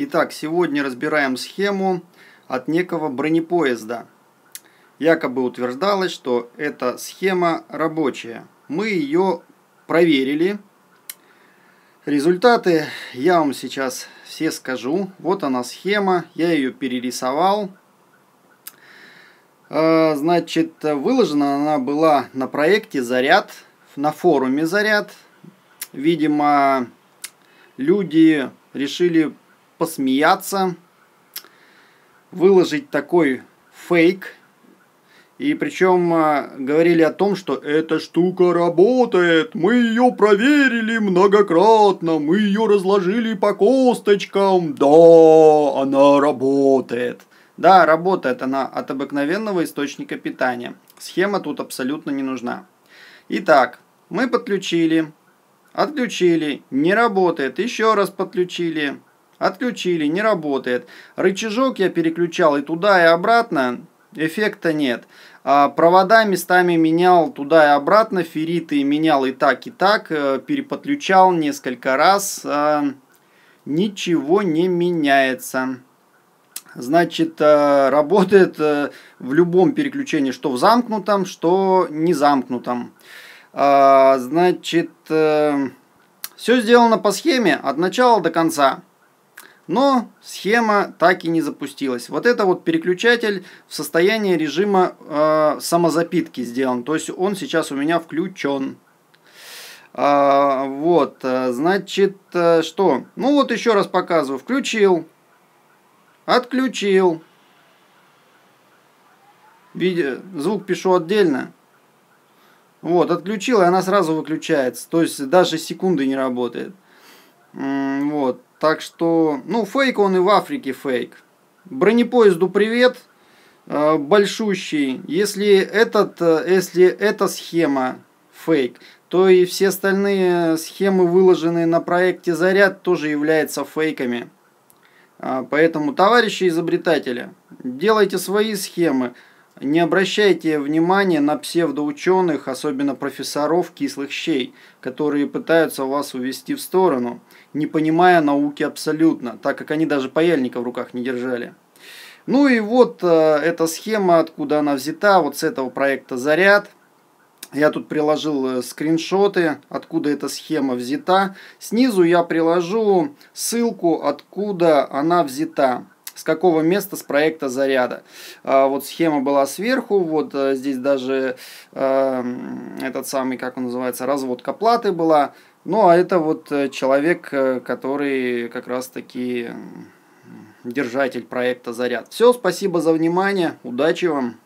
Итак, сегодня разбираем схему от некого бронепоезда. Якобы утверждалось, что эта схема рабочая. Мы ее проверили. Результаты я вам сейчас все скажу. Вот она схема, я ее перерисовал. А, значит, выложена она была на проекте «Заряд», на форуме «Заряд». Видимо, люди решили посмеяться, выложить такой фейк. И причем а, говорили о том, что эта штука работает, мы ее проверили многократно, мы ее разложили по косточкам, да, она работает. Да, работает она от обыкновенного источника питания. Схема тут абсолютно не нужна. Итак, мы подключили, отключили, не работает, еще раз подключили, Отключили, не работает. Рычажок я переключал и туда, и обратно. Эффекта нет. А провода местами менял туда и обратно. Ферриты менял и так, и так. Э, переподключал несколько раз. А, ничего не меняется. Значит, э, работает э, в любом переключении, что в замкнутом, что не замкнутом. А, значит, все сделано по схеме от начала до конца. Но схема так и не запустилась. Вот это вот переключатель в состоянии режима э, самозапитки сделан. То есть он сейчас у меня включен. А, вот, э, значит, э, что? Ну вот еще раз показываю. Включил. Отключил. Видео, звук пишу отдельно. Вот, отключил, и она сразу выключается. То есть даже секунды не работает. Вот. Так что, ну, фейк он и в Африке фейк. Бронепоезду привет, э, большущий. Если, этот, э, если эта схема фейк, то и все остальные схемы, выложенные на проекте «Заряд», тоже являются фейками. А, поэтому, товарищи изобретатели, делайте свои схемы, не обращайте внимания на псевдоученых, особенно профессоров кислых щей, которые пытаются вас увести в сторону, не понимая науки абсолютно, так как они даже паяльника в руках не держали. Ну и вот э, эта схема, откуда она взята, вот с этого проекта «Заряд». Я тут приложил э, скриншоты, откуда эта схема взята. Снизу я приложу ссылку, откуда она взята с какого места с проекта заряда. А, вот схема была сверху, вот а, здесь даже а, этот самый, как он называется, разводка платы была. Ну, а это вот э, человек, э, который как раз-таки держатель проекта «Заряд». Все, спасибо за внимание, удачи вам!